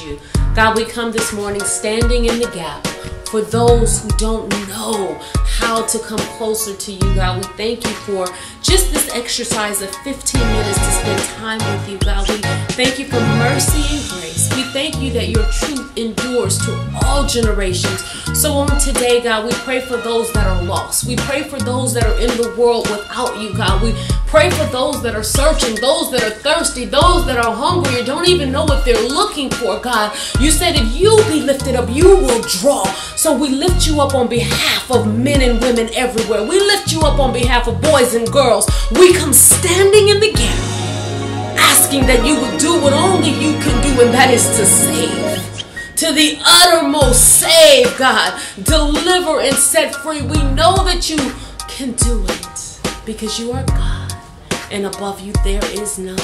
you. God, we come this morning standing in the gap for those who don't know how to come closer to you, God. We thank you for just this exercise of 15 minutes to spend time with you, God. We thank you for mercy thank you that your truth endures to all generations. So on today, God, we pray for those that are lost. We pray for those that are in the world without you, God. We pray for those that are searching, those that are thirsty, those that are hungry and don't even know what they're looking for, God. You said if you be lifted up, you will draw. So we lift you up on behalf of men and women everywhere. We lift you up on behalf of boys and girls. We come standing in the gap, asking that you would do what only you can do, and that is to save to the uttermost save, God. Deliver and set free. We know that you can do it because you are God, and above you there is none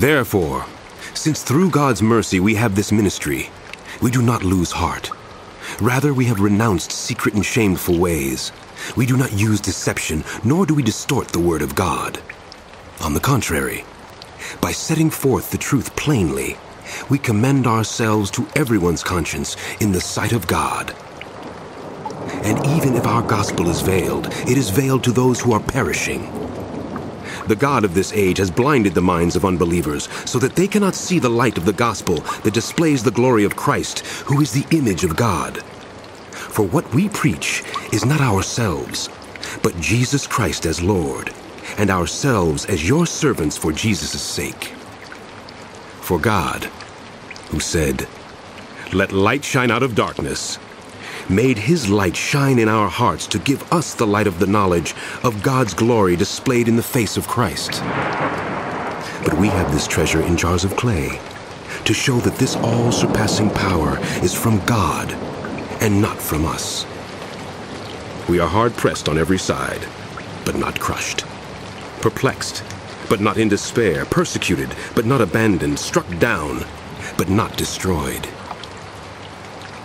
Therefore, since through God's mercy we have this ministry, we do not lose heart. Rather, we have renounced secret and shameful ways. We do not use deception, nor do we distort the word of God. On the contrary, by setting forth the truth plainly, we commend ourselves to everyone's conscience in the sight of God. And even if our gospel is veiled, it is veiled to those who are perishing. The God of this age has blinded the minds of unbelievers so that they cannot see the light of the gospel that displays the glory of Christ, who is the image of God. For what we preach is not ourselves, but Jesus Christ as Lord, and ourselves as your servants for Jesus' sake. For God, who said, Let light shine out of darkness, made his light shine in our hearts to give us the light of the knowledge of God's glory displayed in the face of Christ. But we have this treasure in jars of clay to show that this all surpassing power is from God and not from us. We are hard pressed on every side, but not crushed, perplexed, but not in despair, persecuted, but not abandoned, struck down, but not destroyed.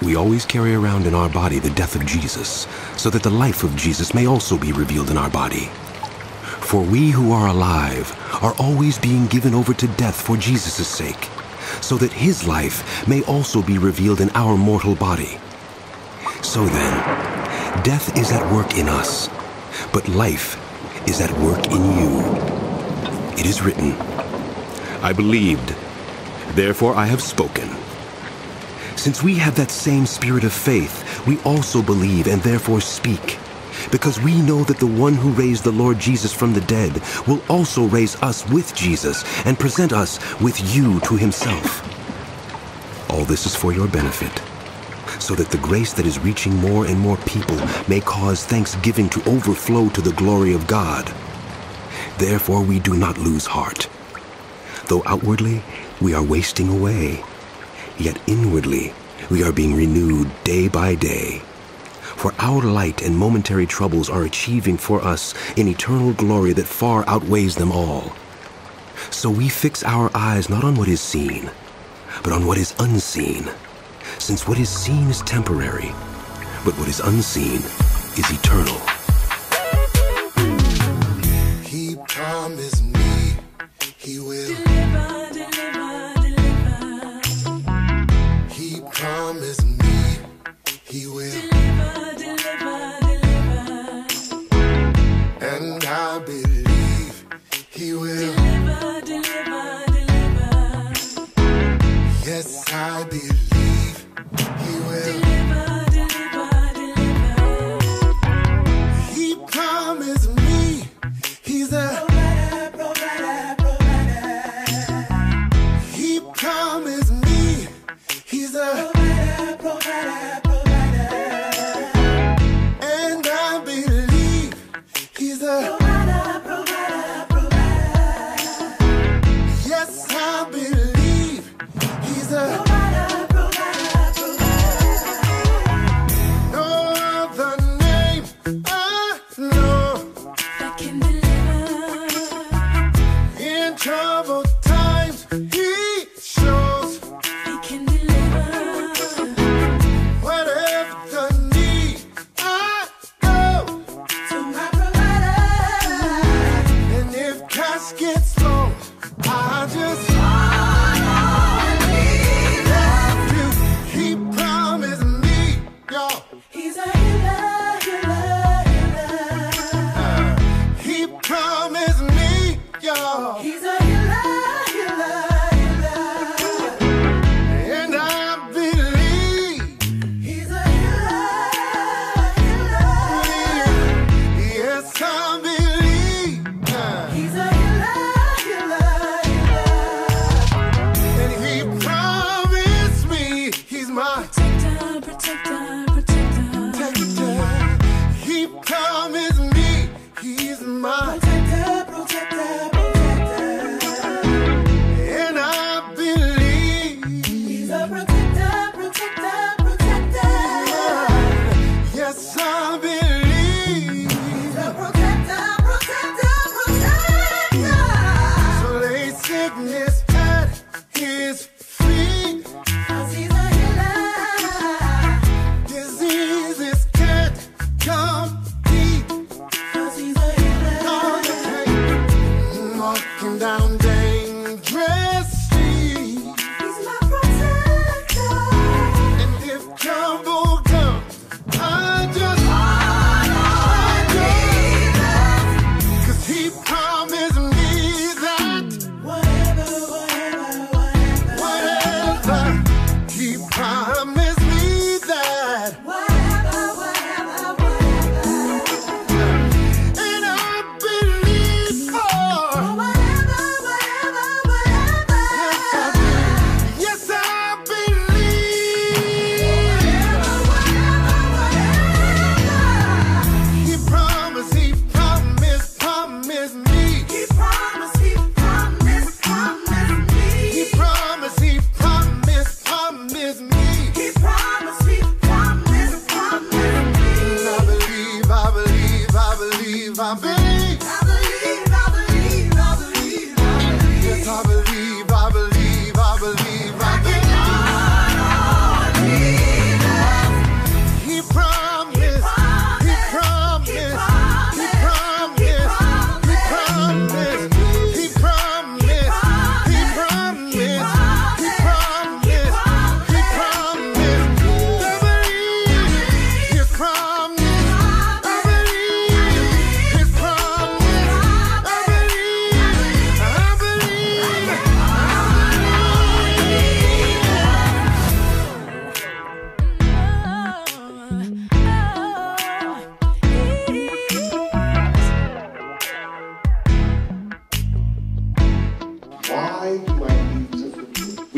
We always carry around in our body the death of Jesus, so that the life of Jesus may also be revealed in our body. For we who are alive are always being given over to death for Jesus' sake, so that his life may also be revealed in our mortal body. So then, death is at work in us, but life is at work in you. It is written, I believed, therefore I have spoken. Since we have that same spirit of faith, we also believe and therefore speak, because we know that the one who raised the Lord Jesus from the dead will also raise us with Jesus and present us with you to himself. All this is for your benefit, so that the grace that is reaching more and more people may cause thanksgiving to overflow to the glory of God. Therefore, we do not lose heart. Though outwardly we are wasting away, yet inwardly we are being renewed day by day. For our light and momentary troubles are achieving for us an eternal glory that far outweighs them all. So we fix our eyes not on what is seen, but on what is unseen, since what is seen is temporary, but what is unseen is eternal. He promised me he will. Me he will. Deliver, deliver, deliver. And I believe He's a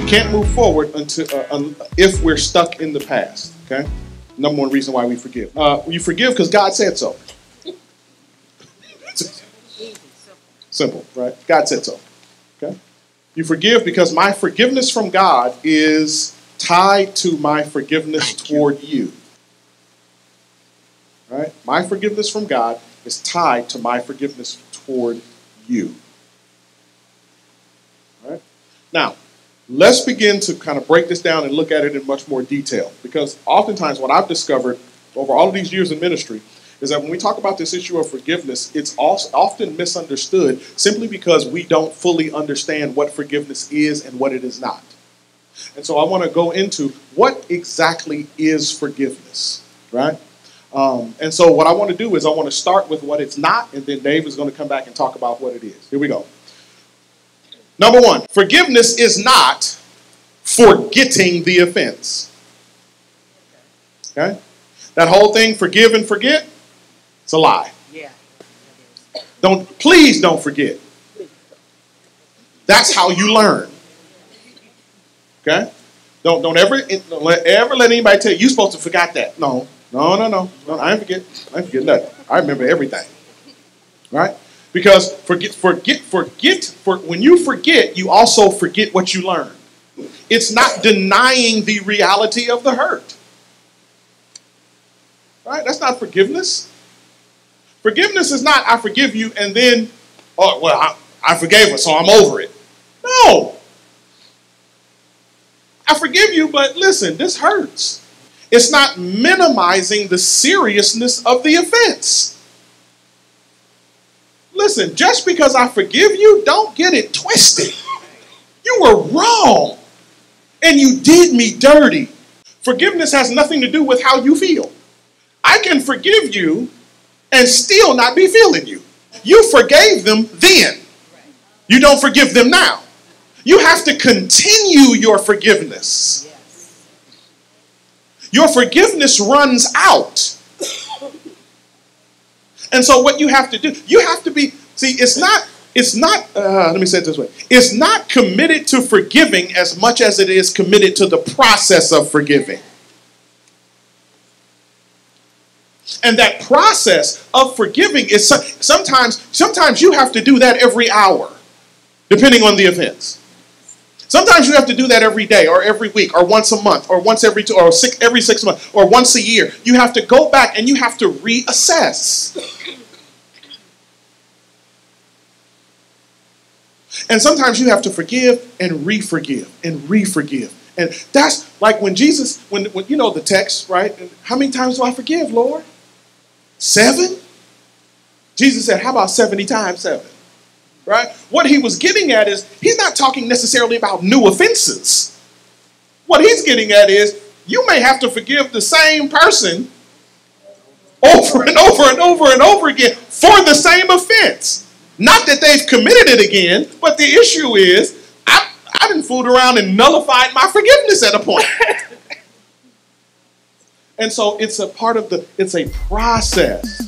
can't move forward until uh, if we're stuck in the past. Okay. Number one reason why we forgive. Uh, you forgive because God said so. Simple, right? God said so. Okay. You forgive because my forgiveness from God is tied to my forgiveness toward you. Right? My forgiveness from God is tied to my forgiveness toward you. Right? Now, let's begin to kind of break this down and look at it in much more detail. Because oftentimes, what I've discovered over all of these years in ministry is that when we talk about this issue of forgiveness, it's often misunderstood simply because we don't fully understand what forgiveness is and what it is not. And so I want to go into what exactly is forgiveness, right? Um, and so what I want to do is I want to start with what it's not, and then Dave is going to come back and talk about what it is. Here we go. Number one, forgiveness is not forgetting the offense. Okay? That whole thing, forgive and forget, it's a lie. Yeah. Don't please don't forget. That's how you learn. Okay? Don't don't ever don't let, ever let anybody tell you you're supposed to forget that. No, no, no, no, no. I ain't forget. I ain't forget nothing. I remember everything. Right? Because forget, forget, forget. For when you forget, you also forget what you learned. It's not denying the reality of the hurt. Right? That's not forgiveness. Forgiveness is not, I forgive you, and then, oh, well, I, I forgave her, so I'm over it. No. I forgive you, but listen, this hurts. It's not minimizing the seriousness of the offense. Listen, just because I forgive you, don't get it twisted. You were wrong and you did me dirty. Forgiveness has nothing to do with how you feel. I can forgive you and still not be feeling you. You forgave them then. You don't forgive them now. You have to continue your forgiveness. Your forgiveness runs out. And so what you have to do, you have to be, see, it's not, it's not, uh, let me say it this way. It's not committed to forgiving as much as it is committed to the process of forgiving. And that process of forgiving is sometimes, sometimes you have to do that every hour, depending on the offense. Sometimes you have to do that every day or every week or once a month or once every two or six, every six months or once a year. You have to go back and you have to reassess. And sometimes you have to forgive and re-forgive and re-forgive. And that's like when Jesus, when, when you know the text, right? How many times do I forgive, Lord? Seven? Jesus said, How about 70 times seven? Right? What he was getting at is he's not talking necessarily about new offenses. What he's getting at is you may have to forgive the same person over and over and over and over again for the same offense. Not that they've committed it again, but the issue is I, I didn't fooled around and nullified my forgiveness at a point. And so it's a part of the, it's a process.